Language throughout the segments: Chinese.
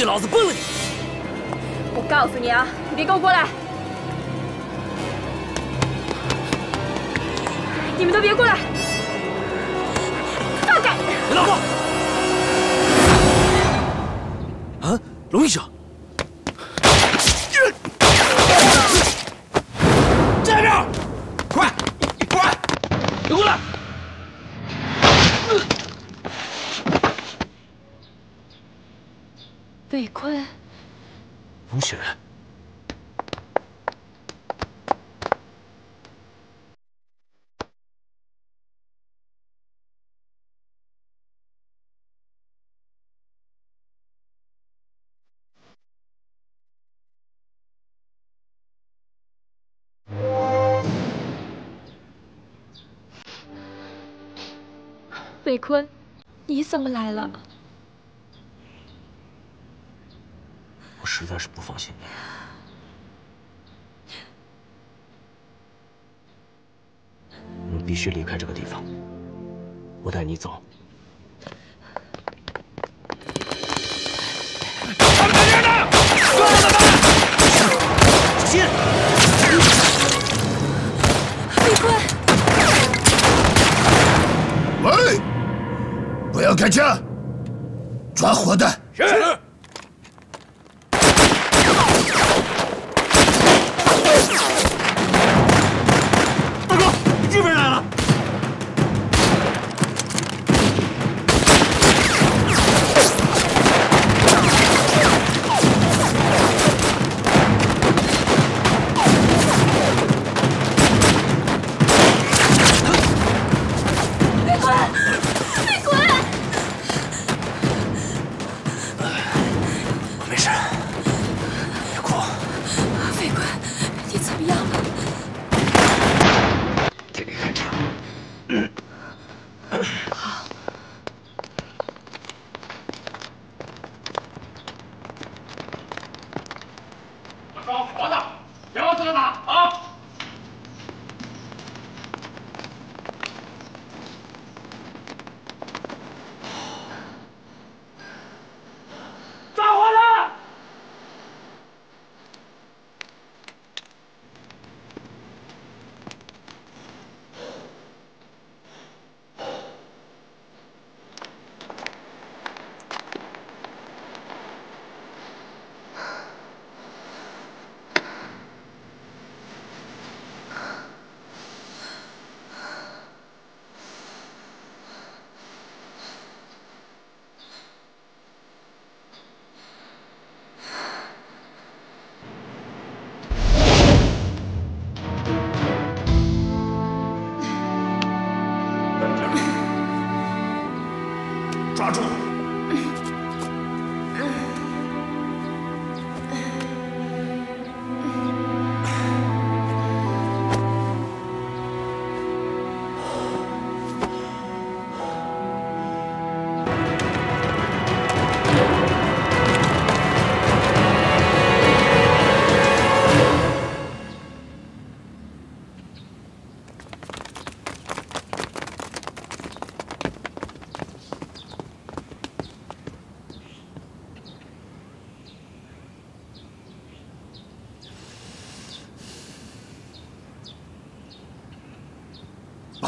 信老子崩了你！我告诉你啊，你别给我过来！你们都别过来！放开！别动！啊，龙医生，怎么来了？我实在是不放心你。我们必须离开这个地方。我带你走。小心！魏坤，喂，不要开枪，抓活的。是。大哥，日本人来了！抓活的，别往死的打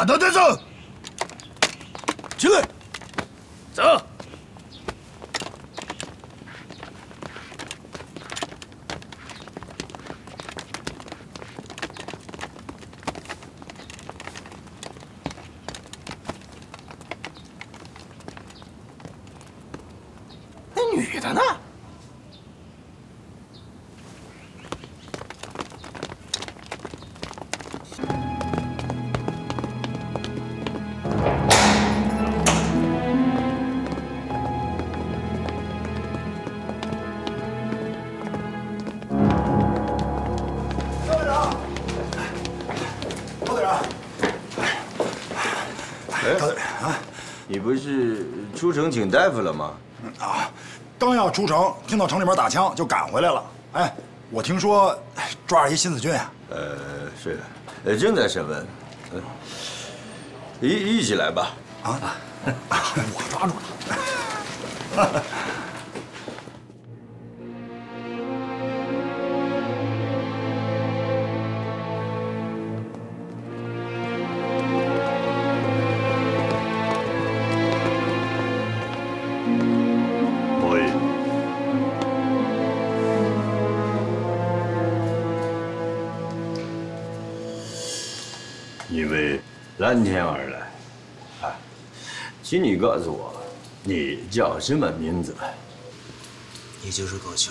把他带走。起来，不是出城请大夫了吗？啊，刚要出城，听到城里边打枪，就赶回来了。哎，我听说抓着一新四军啊。呃，是，呃，正在审问。嗯，一一起来吧。为蓝天而来，啊，请你告诉我，你叫什么名字？你就是高桥。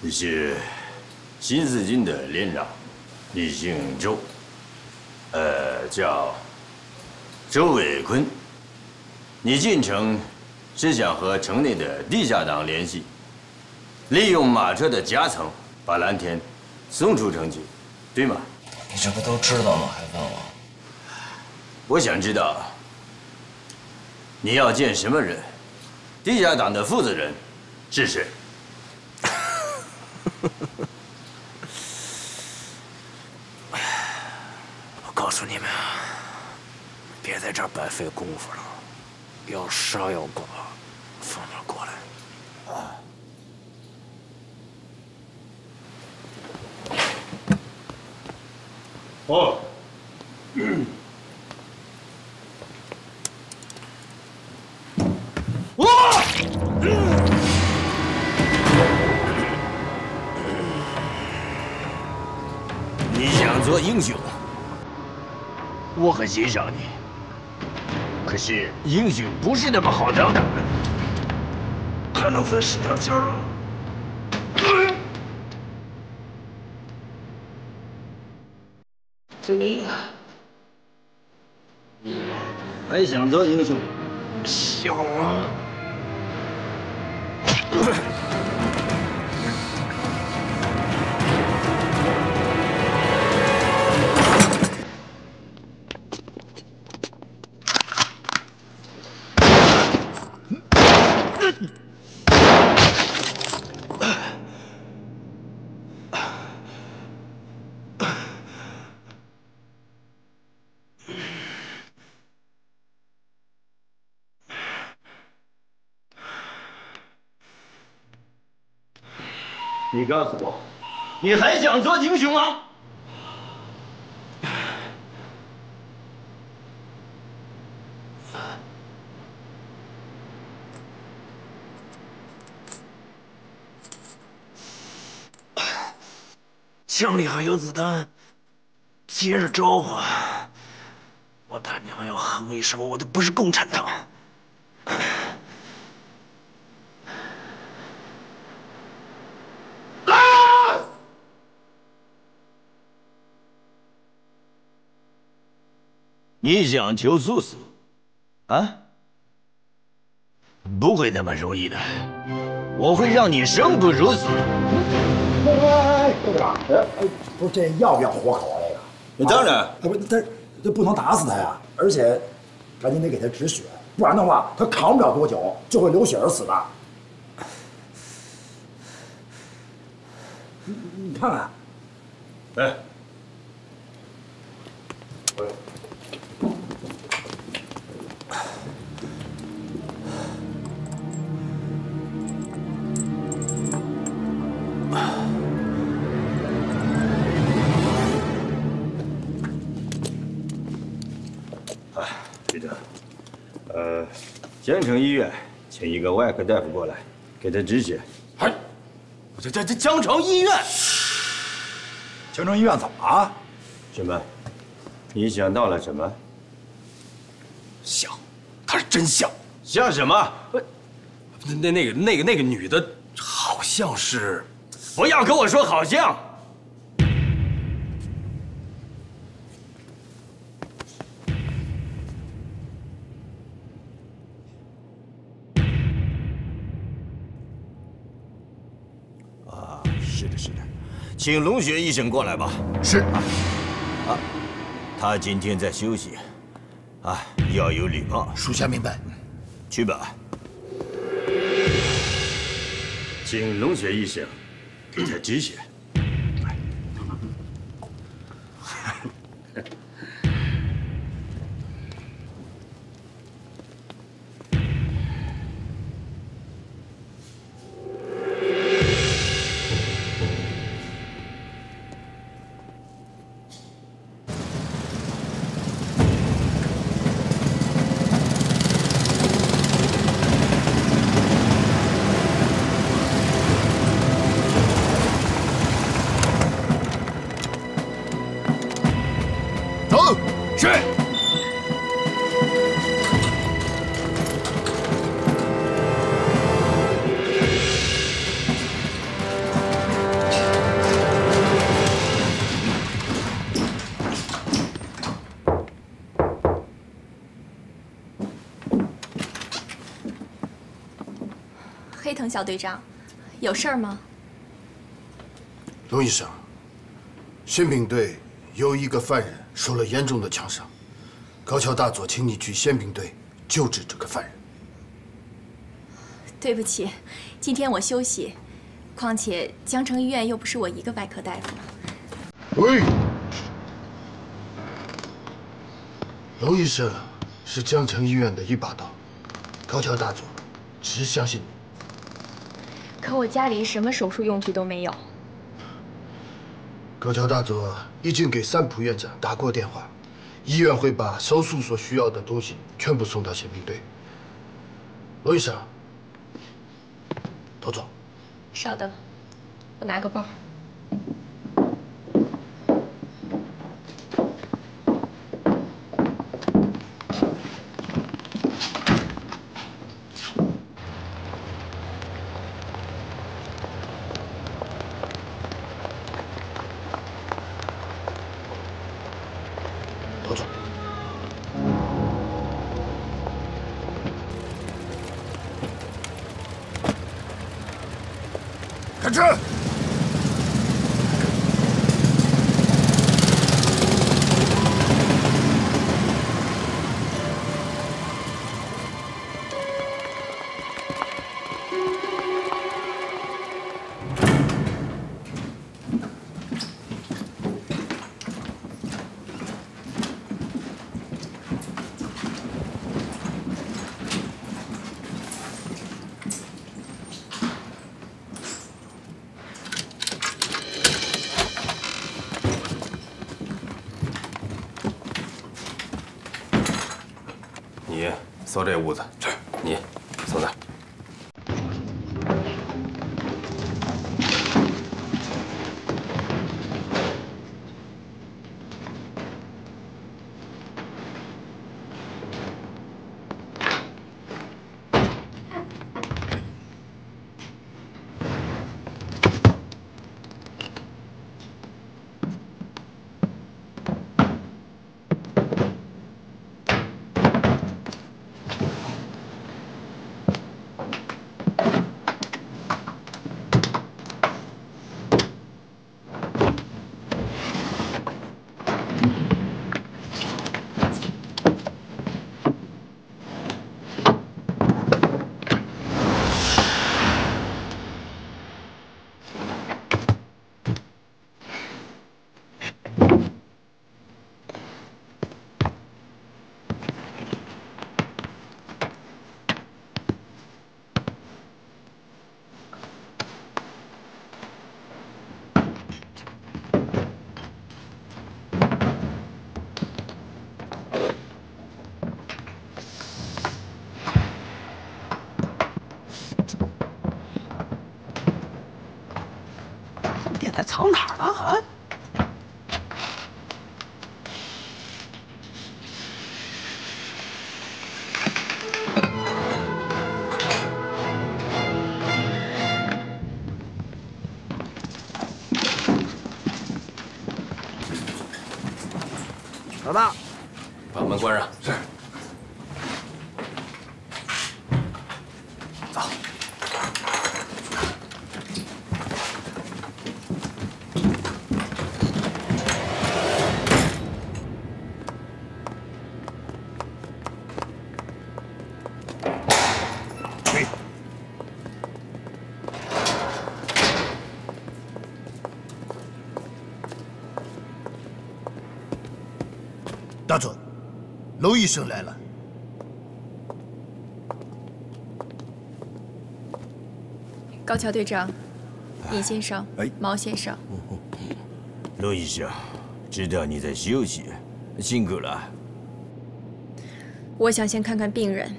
你是新四军的连长，你姓周，呃，叫周伟坤。你进城是想和城内的地下党联系，利用马车的夹层把蓝天送出城去，对吗？你这不都知道吗？还问我？我想知道你要见什么人，地下党的负责人是谁？我告诉你们啊，别在这儿白费功夫了。要杀要剐，放马过来。哦。你想做英雄，我很欣赏你。可是英雄不是那么好当的，还能分十条筋儿吗？这还想做英雄？想啊！你告诉我，你还想做英雄吗？枪里还有子弹，接着招呼。我他娘要喊为什么我都不是共产党。你想求速死？啊？不会那么容易的，我会让你生不如死。哎，队长，哎，不是这要不要活口啊？这个？当然啊，不，但这不能打死他呀，而且赶紧得给他止血，不然的话他扛不了多久就会流血而死的。你你看看，哎，啊，江城医院请一个外科大夫过来，给他止血。哎，这这这江城医院，江城医院怎么了？什么？你想到了什么？像，他是真像。像什么？那那那个那个那个女的，好像是。不要跟我说好像。请龙雪医生过来吧。是。啊，他今天在休息，啊，要有礼貌。属下明白。去吧。请龙雪医生给他止血。走，是。黑藤小队长，有事儿吗？龙医生，宪兵队有一个犯人受了严重的枪伤，高桥大佐请你去宪兵队救治这个犯人。对不起，今天我休息。况且江城医院又不是我一个外科大夫。喂，龙医生是江城医院的一把刀，高桥大佐只相信你。可我家里什么手术用具都没有。高桥大佐已经给三浦院长打过电话，医院会把手术所需要的东西全部送到宪兵队。罗医生，都走。稍等，我拿个包。开到这屋子，是你搜那儿。电啊？老大，把门关上。是。娄医生来了。高桥队长，尹先生，哎毛先生，娄医生，知道你在休息，辛苦了。我想先看看病人。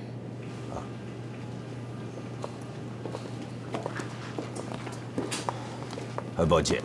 很抱歉。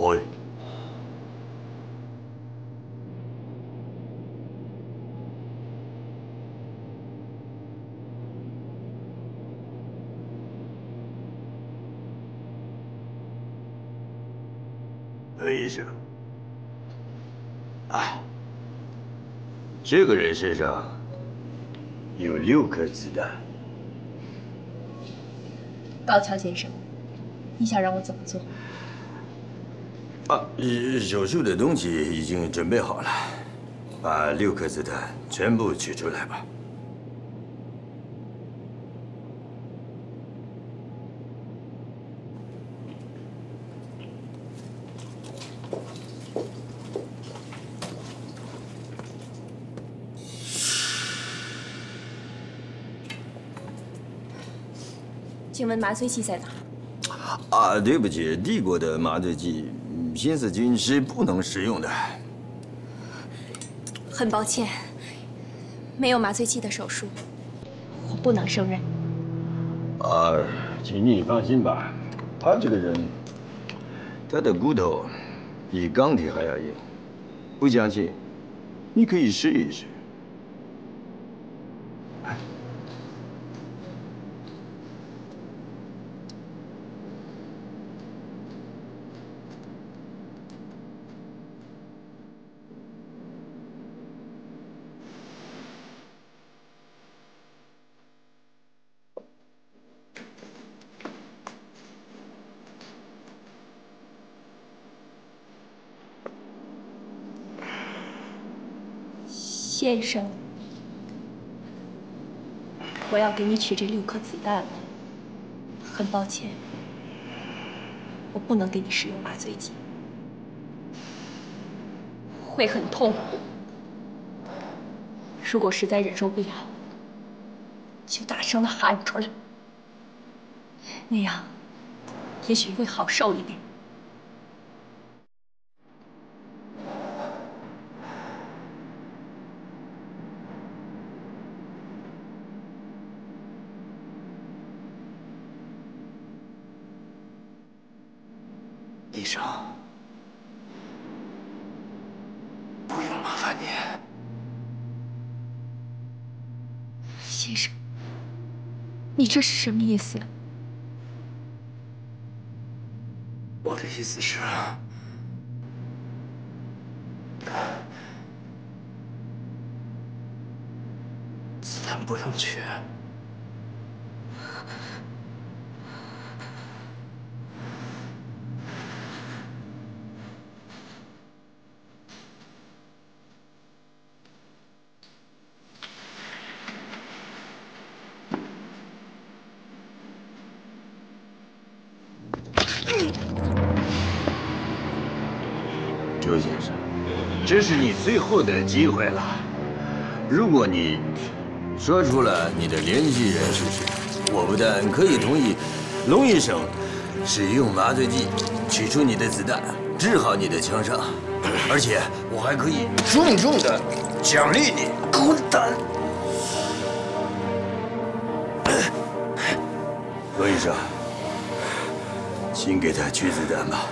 喂，娄医生，啊，这个人身上有六颗子弹。高桥先生，你想让我怎么做？啊，呃手术的东西已经准备好了，把六颗子弹全部取出来吧。麻醉剂在哪？啊，对不起，帝国的麻醉剂，嗯新四军是不能使用的。很抱歉，没有麻醉剂的手术，我不能胜任。啊，请你放心吧，他这个人，他的骨头比钢铁还要硬。不相信，你可以试一试。先生，我要给你取这六颗子弹了。很抱歉，我不能给你使用麻醉剂，会很痛苦。如果实在忍受不了，就大声的喊出来，那样也许会好受一点。医生，不用麻烦你。先生，你这是什么意思？我的意思是，子弹不用取。周先生，这是你最后的机会了。如果你说出了你的联系人是谁，我不但可以同意龙医生使用麻醉剂取出你的子弹，治好你的枪伤，而且我还可以重重的奖励你。滚蛋！龙医生，请给他取子弹吧。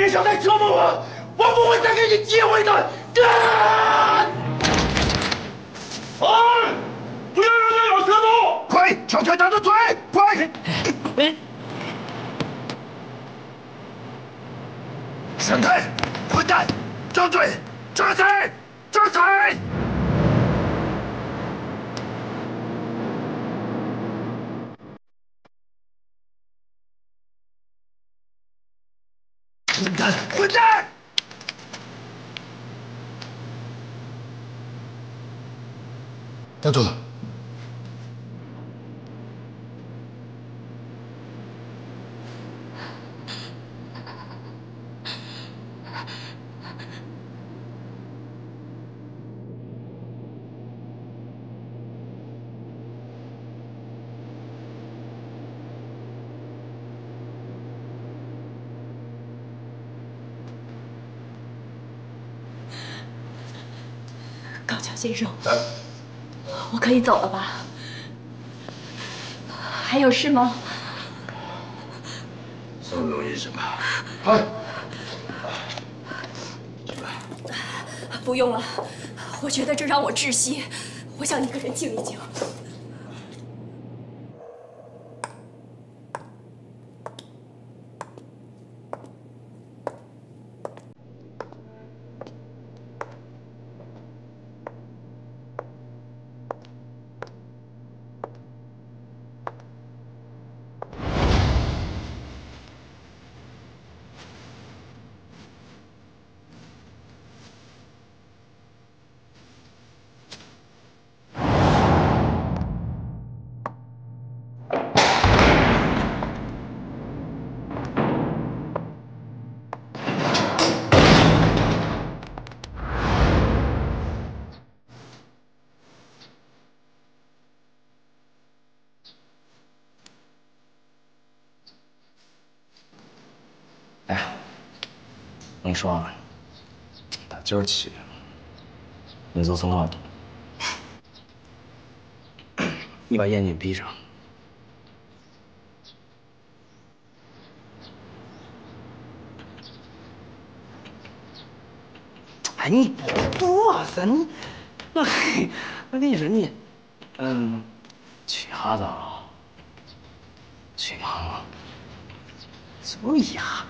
别想再折磨我，我不会再给你机会的。啊！哎，不要让他咬舌头！快撬开他的嘴！快！闪开！混蛋！张嘴！张嘴！张嘴！混蛋！混蛋！站住了！高桥先生，我可以走了吧？还有事吗？送龙医生吧。哎，不用了，我觉得这让我窒息，我想一个人静一静。哎，我跟你说啊，打今儿起，你就从到底，你把眼睛闭上。哎，你不多噻，你那我跟你说你，嗯，去哈子啊？去忙吗？走呀！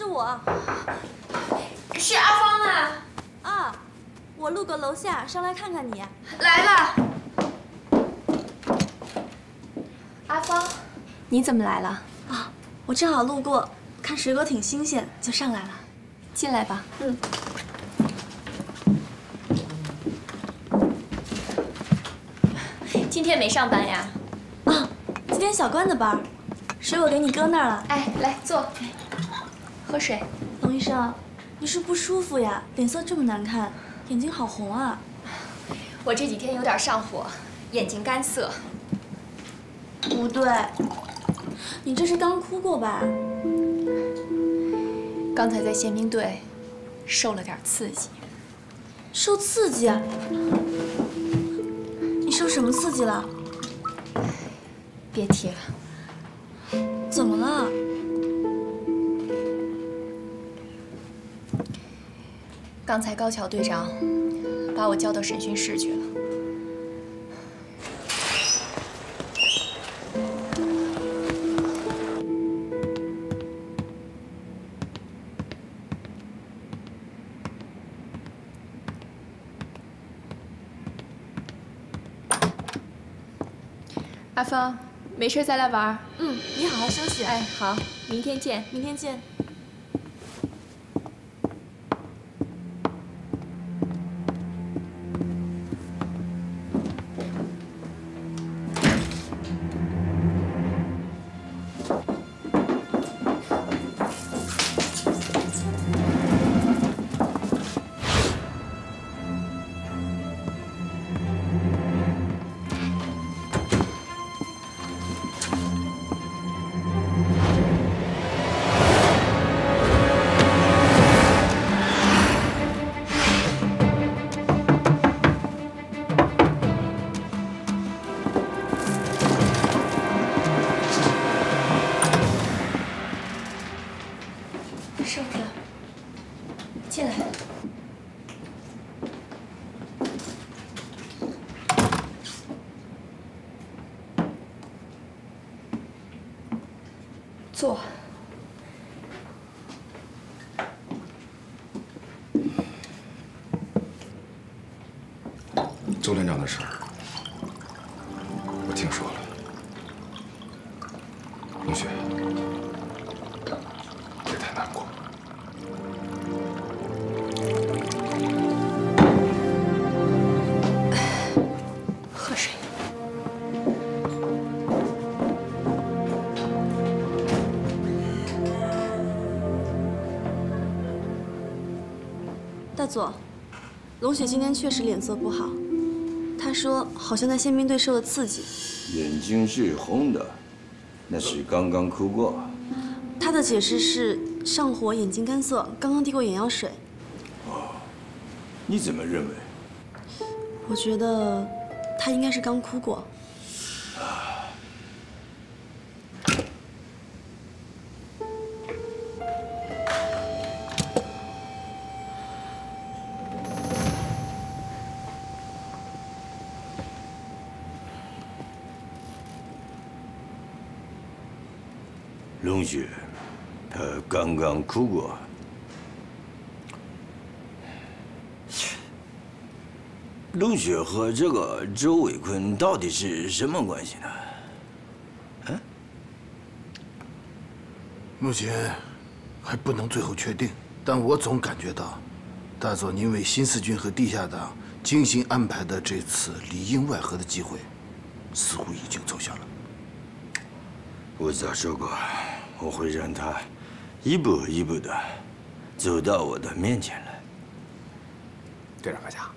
是我。是阿芳啊！啊，我路过楼下，上来看看你。来了。阿芳，你怎么来了？啊，我正好路过，看水果挺新鲜，就上来了。进来吧。嗯。今天没上班呀？啊，今天小关的班，水果给你搁那儿了。哎，来坐，喝水。龙医生，你是不舒服呀？脸色这么难看，眼睛好红啊。我这几天有点上火，眼睛干涩。不对，你这是刚哭过吧？刚才在宪兵队受了点刺激。受刺激？你受什么刺激了？别提了。怎么了？刚才高桥队长把我叫到审讯室去了。阿芳，没事再来玩。嗯，你好好休息。哎，好，明天见。明天见。太难过。喝水。大佐，龙雪今天确实脸色不好，她说好像在宪兵队受了刺激。眼睛是红的，那是刚刚哭过。她的解释是上火、眼睛干涩，刚刚滴过眼药水。哦你怎么认为？我觉得他应该是刚哭过。龙雪，她哭过。龙雪和这个周伟坤到底是什么关系呢？目前还不能最后确定，但我总感觉到，大佐您为新四军和地下党精心安排的这次里应外合的机会，似乎已经奏效了。我早说过，我会让他一步一步的走到我的面前来。队长阁下，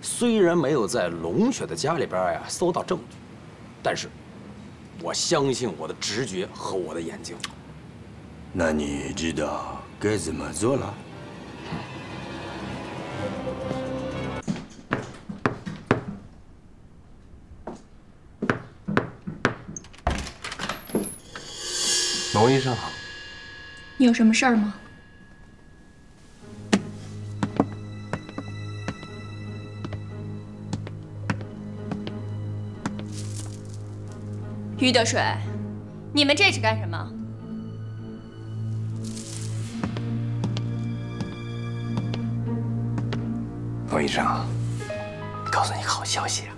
虽然没有在龙雪的家里边呀搜到证据，但是我相信我的直觉和我的眼睛。那你知道该怎么做了？龙医生，你有什么事儿吗？于德水，你们这是干什么？王医生，告诉你好消息啊，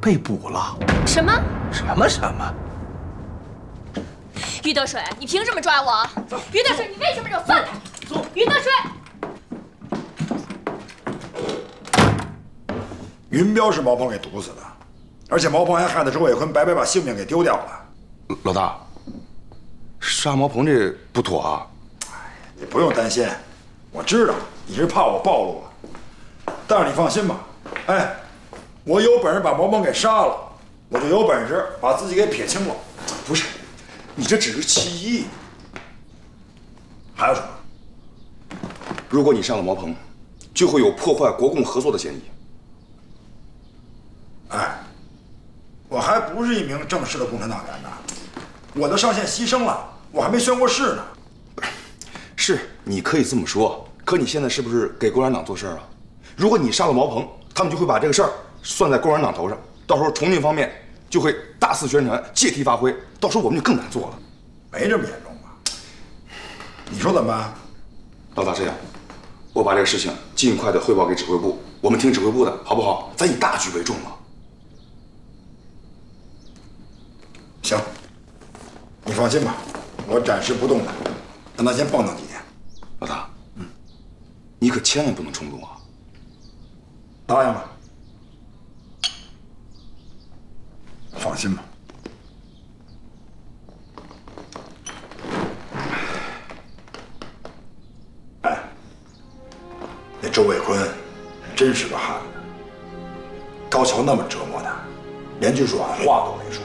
被捕了！什么？什么什么？于德水，你凭什么抓我？于德水，你为什么惹放开？走，于德水。云彪是毛鹏给毒死的，而且毛鹏还害得周伟坤白白把性命给丢掉了。老大，杀毛鹏这不妥啊！你不用担心，我知道你是怕我暴露了，但是你放心吧，哎，我有本事把毛鹏给杀了，我就有本事把自己给撇清了。你这只是其一，还有什么？如果你杀了毛鹏，就会有破坏国共合作的嫌疑。哎，我还不是一名正式的共产党员呢，我都上线牺牲了，我还没宣过誓呢。是，你可以这么说，可你现在是不是给共产党做事啊？如果你杀了毛鹏，他们就会把这个事儿算在共产党头上，到时候重庆方面就会大肆宣传，借题发挥，到时候我们就更难做了。没这么严重吧？你说怎么办？老大，这样，我把这个事情尽快的汇报给指挥部，我们听指挥部的好不好？咱以大局为重嘛。行，你放心吧，我暂时不动他，让他先蹦跶几天。老大，嗯，你可千万不能冲动啊！答应了。放心吧。哎，那周伟坤真是个汉子。高桥那么折磨他，连句软话都没说，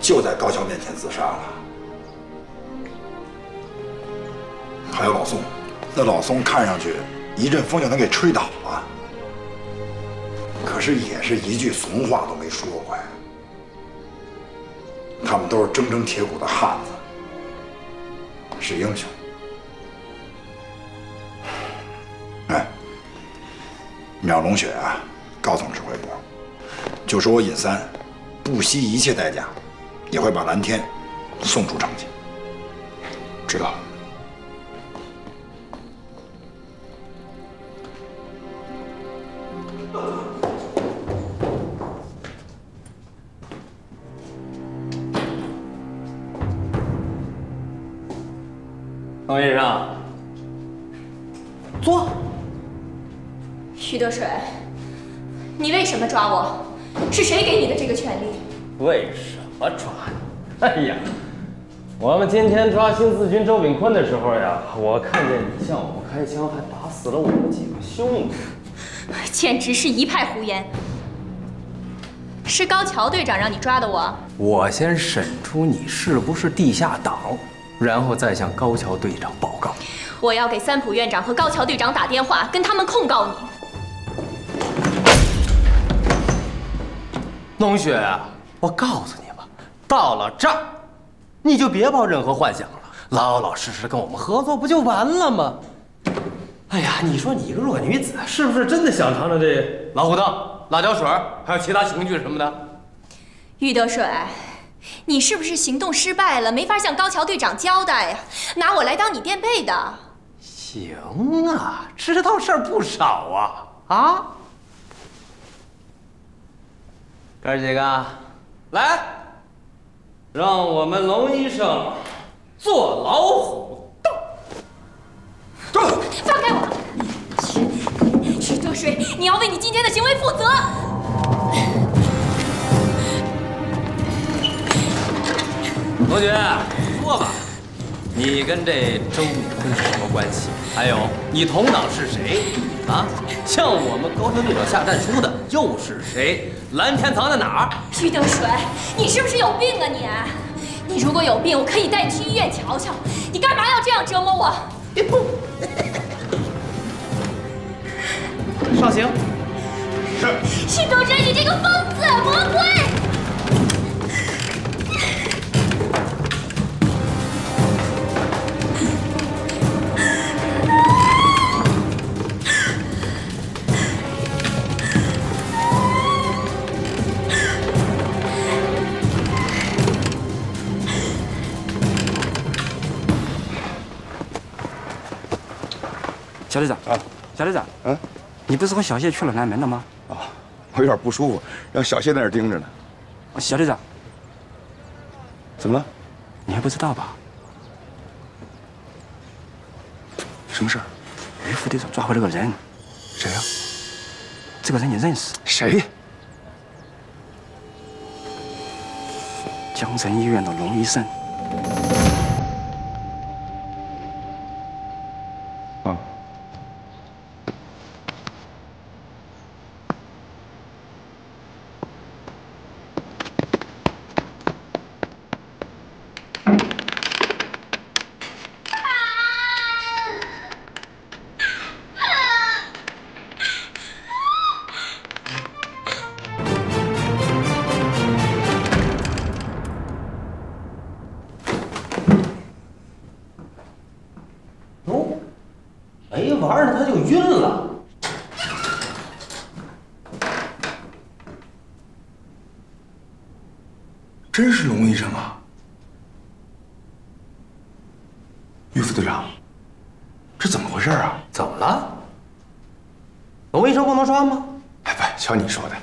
就在高桥面前自杀了。还有老宋，那老宋看上去一阵风就能给吹倒了，可是也是一句怂话都没说过呀。他们都是铮铮铁骨的汉子，是英雄。哎，你让龙雪啊，告诉指挥部，就说我尹三不惜一切代价，也会把蓝天送出城去。知道。了今天抓新四军周炳坤的时候呀，我看见你向我们开枪，还打死了我们几个兄弟，简直是一派胡言。是高桥队长让你抓的我？我先审出你是不是地下党，然后再向高桥队长报告。我要给三浦院长和高桥队长打电话，跟他们控告你。龙雪，我告诉你吧，到了这儿，你就别抱任何幻想了，老老实实跟我们合作不就完了吗？哎呀，你说你一个弱女子，是不是真的想尝尝这老虎凳、辣椒水，还有其他刑具什么的？于德水，你是不是行动失败了，没法向高桥队长交代呀？拿我来当你垫背的？行啊，知道事儿不少啊啊！哥儿几个，来，让我们龙医生做老虎凳。放开我！许德水，你要为你今天的行为负责。同学，坐吧，你跟这周炳坤是什么关系？还有，你同党是谁？啊，向我们高桥队长下战书的又是谁？蓝天藏在哪儿？于德水，你是不是有病啊你？你如果有病，我可以带你去医院瞧瞧。你干嘛要这样折磨我？上刑。是。徐德水，你这个疯子魔鬼！小队长啊，小队长，嗯，你不是和小谢去了南门了吗？啊，我有点不舒服，让小谢在那儿盯着呢。小队长，怎么了？你还不知道吧？什么事儿？于副队长抓回了个人，谁呀？这个人你认识？谁？江城医院的龙医生。真是龙医生啊！于副队长，这怎么回事啊？怎么了？龙医生不能抓吗？哎，不，瞧你说的，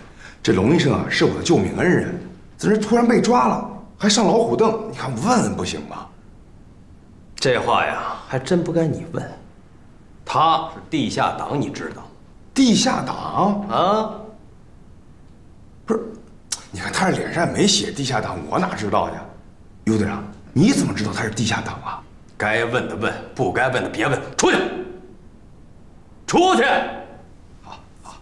这龙医生啊是我的救命恩人，怎么突然被抓了，还上老虎凳？你看我问问不行吗？这话呀，还真不该你问。他是地下党，你知道？地下党啊？看他这脸上也没写地下党，我哪知道呀？尤队长，你怎么知道他是地下党啊？该问的问，不该问的别问，出去！出去！好，好。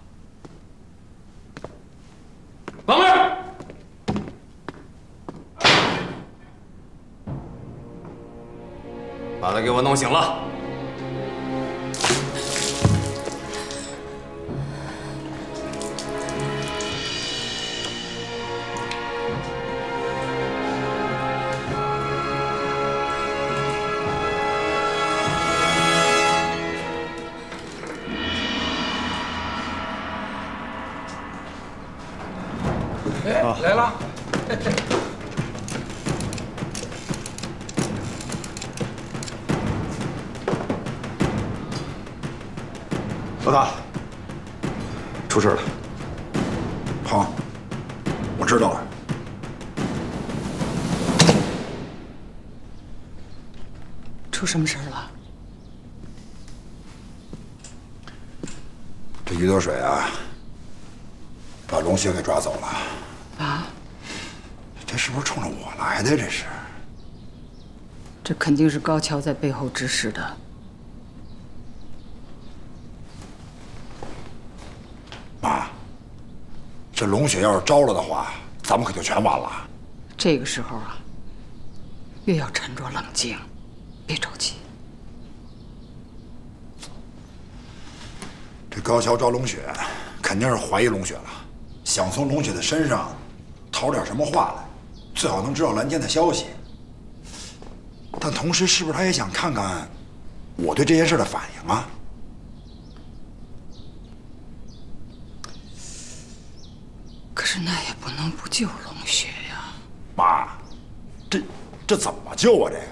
关门！把他给我弄醒了。肯定是高桥在背后指使的。妈，这龙雪要是招了的话，咱们可就全完了。这个时候啊，越要沉着冷静，别着急。这高桥招龙雪，肯定是怀疑龙雪了，想从龙雪的身上讨点什么话来，最好能知道蓝天的消息。但同时，是不是他也想看看我对这件事的反应啊？可是那也不能不救龙雪呀。妈，这这怎么救啊？这个？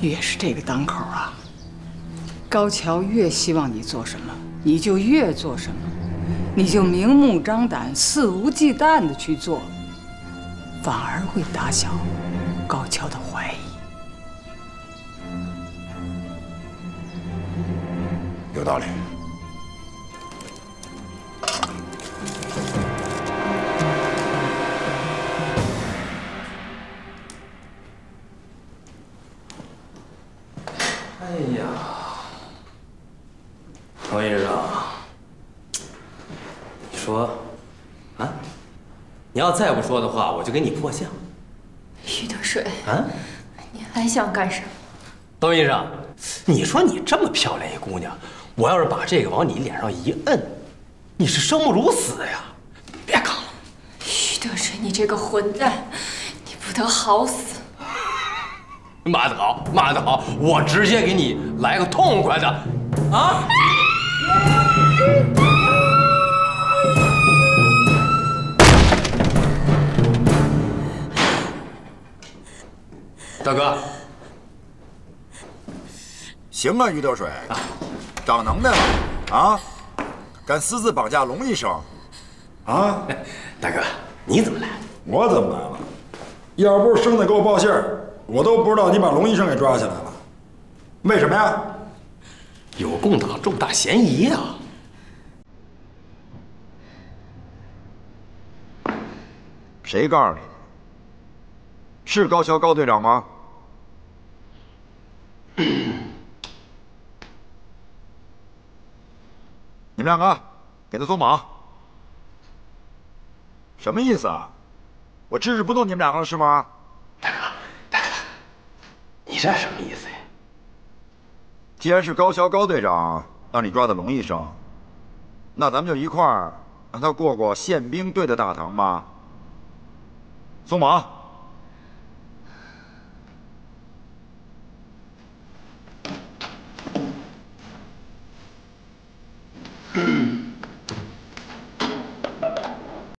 越是这个当口啊，高桥越希望你做什么，你就越做什么，你就明目张胆、肆无忌惮的去做，反而会打消高桥的怀疑。有道理。你要再不说的话，我就给你破相。于德水，啊？你还想干什么？窦医生，你说你这么漂亮一姑娘，我要是把这个往你脸上一摁，你是生不如死呀！别搞了。于德水，你这个混蛋，你不得好死！骂得好，骂得好，我直接给你来个痛快的，啊！大哥，行啊，于德水，长能耐了啊！敢私自绑架龙医生，啊？大哥，你怎么来了？我怎么来了？要不是生子给我报信儿，我都不知道你把龙医生给抓起来了。为什么呀？有共党重大嫌疑啊！谁告诉你的？是高桥高队长吗？你们两个给他松绑。什么意思啊？我制止不动你们两个了是吗？大哥，大哥你这什么意思呀？既然是高桥高队长让你抓的龙医生，那咱们就一块儿让他过过宪兵队的大堂吧。松绑。